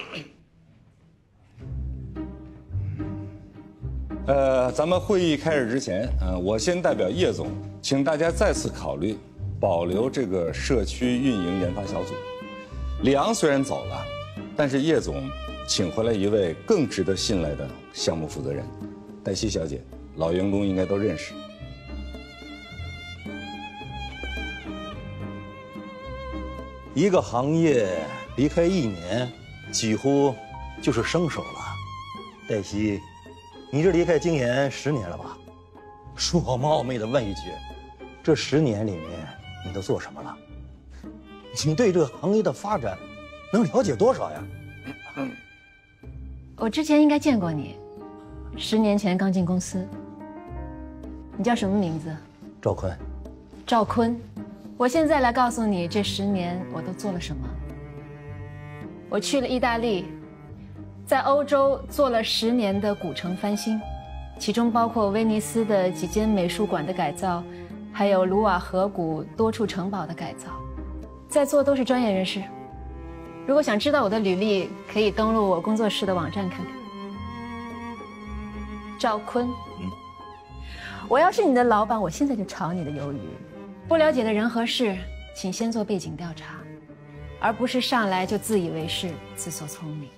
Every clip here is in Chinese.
呃，咱们会议开始之前，嗯，我先代表叶总，请大家再次考虑保留这个社区运营研发小组。李昂虽然走了，但是叶总请回来一位更值得信赖的项目负责人，黛西小姐，老员工应该都认识。一个行业离开一年，几乎就是生手了。黛西，你这离开京研十年了吧？恕我冒昧的问一句，这十年里面你都做什么了？你对这个行业的发展能了解多少呀？我之前应该见过你，十年前刚进公司。你叫什么名字？赵坤。赵坤。我现在来告诉你，这十年我都做了什么。我去了意大利，在欧洲做了十年的古城翻新，其中包括威尼斯的几间美术馆的改造，还有卢瓦河谷多处城堡的改造。在座都是专业人士，如果想知道我的履历，可以登录我工作室的网站看看。赵坤，嗯，我要是你的老板，我现在就炒你的鱿鱼。不了解的人和事，请先做背景调查，而不是上来就自以为是、自作聪明。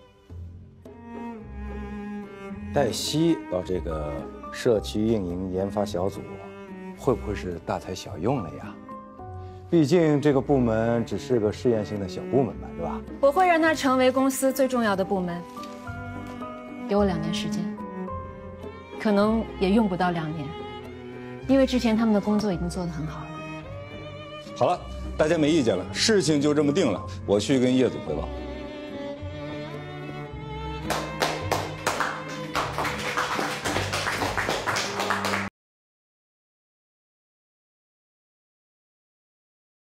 黛西到这个社区运营研发小组，会不会是大材小用了呀？毕竟这个部门只是个试验性的小部门嘛，是吧？我会让它成为公司最重要的部门。给我两年时间，可能也用不到两年，因为之前他们的工作已经做得很好了。好了，大家没意见了，事情就这么定了。我去跟叶总汇报。